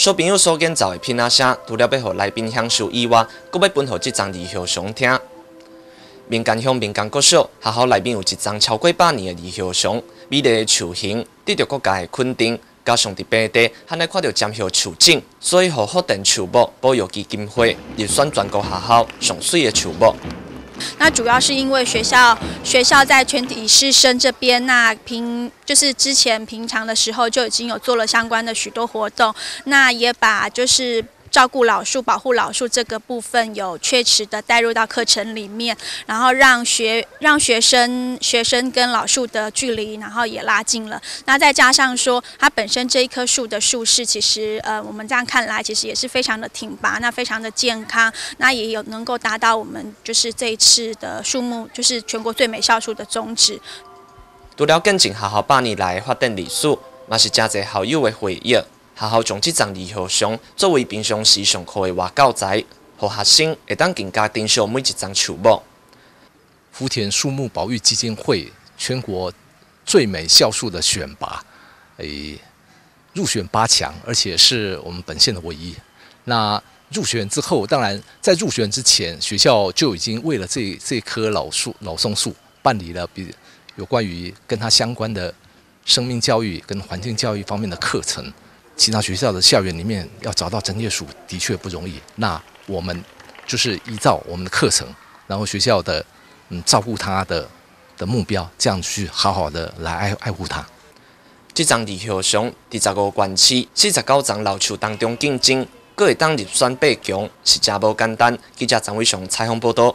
小朋友所建造的拼仔声，除了要互来宾享受以外，阁要分互即张二号熊听。民间乡民间国小学校内面有一张超过百年的二号熊，美丽的树形得到国家的肯定，加上伫平地还能看到尖叶树种，所以互福田树木保育基金会入选全国学校上水的树木。那主要是因为学校学校在全体师生这边，那平就是之前平常的时候就已经有做了相关的许多活动，那也把就是。照顾老树、保护老树这个部分有确实的带入到课程里面，然后让学让学生学生跟老树的距离，然后也拉近了。那再加上说，它本身这一棵树的树势，其实呃，我们这样看来，其实也是非常的挺拔，那非常的健康，那也有能够达到我们就是这一次的树木，就是全国最美校树的宗旨。除了更进学校百年来发展历史，嘛是真侪校友的回忆。学校将这张离合箱作为平常时上课的外教材，和学生会当更加珍惜每一张树木。福田树木保育基金会全国最美校树的选拔，诶，入选八强，而且是我们本县的唯一。那入选之后，当然在入选之前，学校就已经为了这这棵老树老松树办理了比有关于跟它相关的生命教育跟环境教育方面的课程。其他学校的校园里面要找到针叶鼠的确不容易。那我们就是依照我们的课程，然后学校的嗯照顾它的的目标，这样去好好的来爱爱护它。这张立校上第十五关区四十九张老树当中竞争，各会当入选八强，是真无简单。记者张伟雄采访报道。